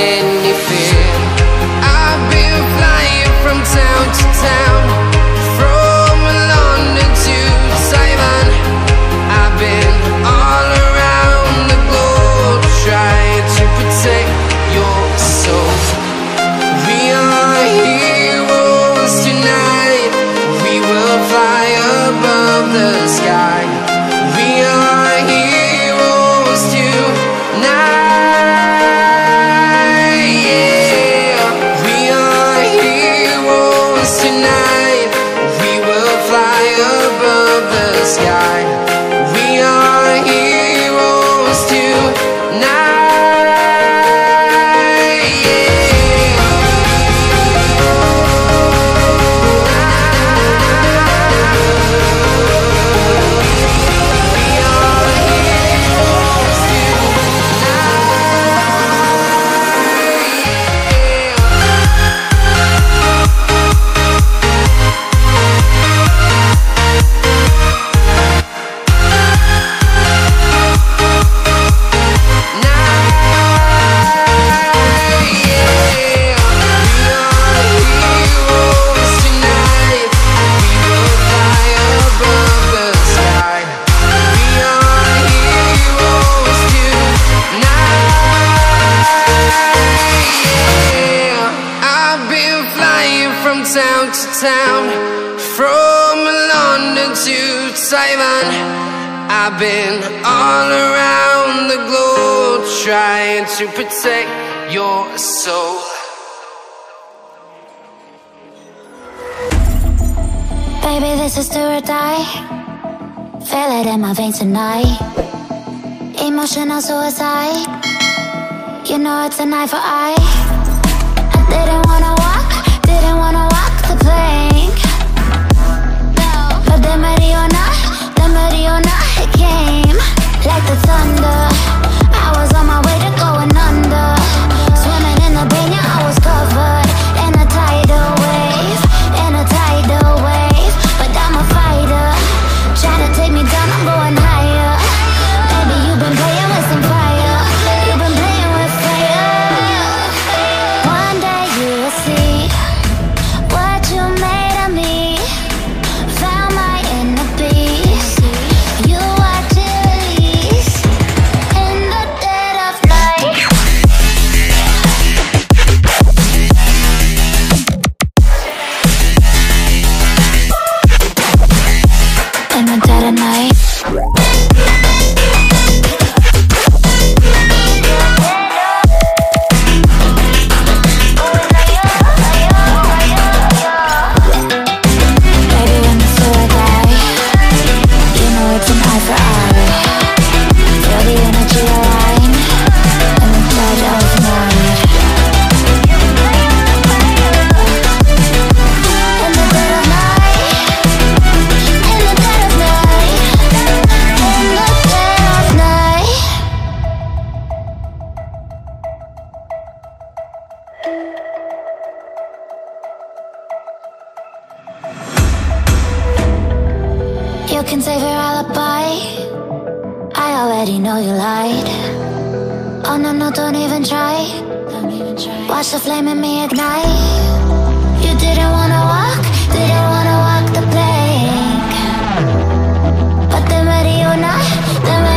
en trying to protect your soul. Baby, this is do or die. Feel it in my veins tonight. Emotional suicide. You know it's a knife for eye. can save your alibi. I already know you lied. Oh no, no, don't even try. Watch the flame in me ignite. You didn't wanna walk, didn't wanna walk the plank. But then, ready or not, then.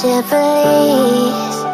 Jubilees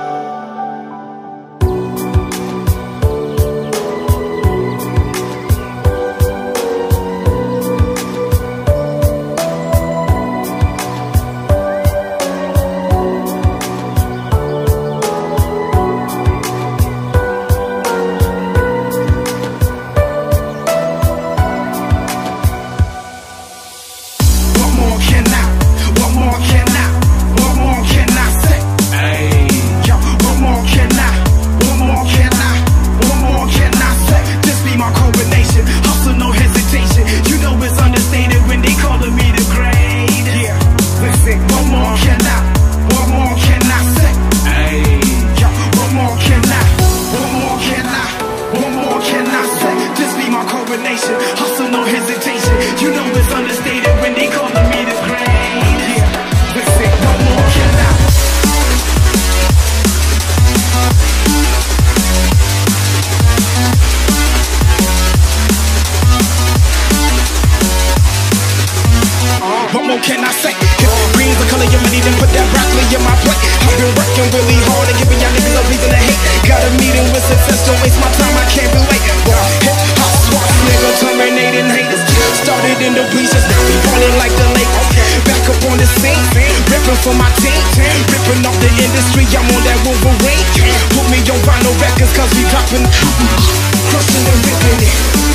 ripping for my team. Ripping off the industry, I'm on that Wolverine. Put me on vinyl records, cause we popping. Crushing and ripping it.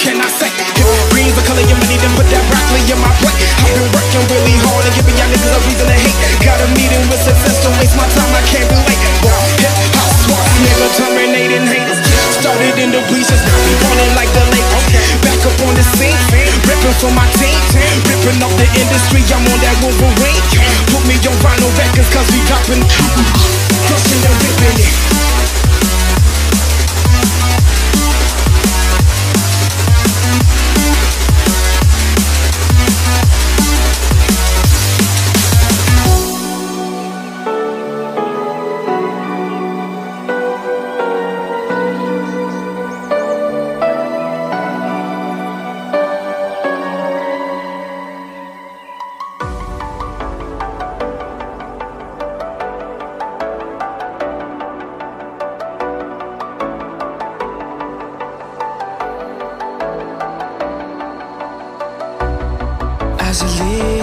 can I say? If green's the color of money, then put that broccoli in my plate. I've been working really hard and giving y'all niggas a reason to hate. Got a meeting with success, don't waste my time, I can't relate. Raw hip hop swap, nigga terminating haters. Started in the bleachers, now we falling like the lake. Back up on the scene, ripping for my team, ripping off the industry. I'm on that Wolverine. Put me on vinyl records, cause we dropping, crushing and ripping it.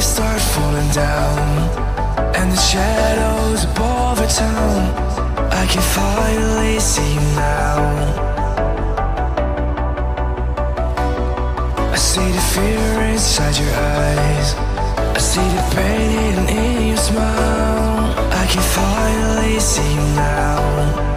start falling down. And the shadows above the town I can finally see now. I see the fear inside your eyes. I see the pain in your smile. I can finally see now.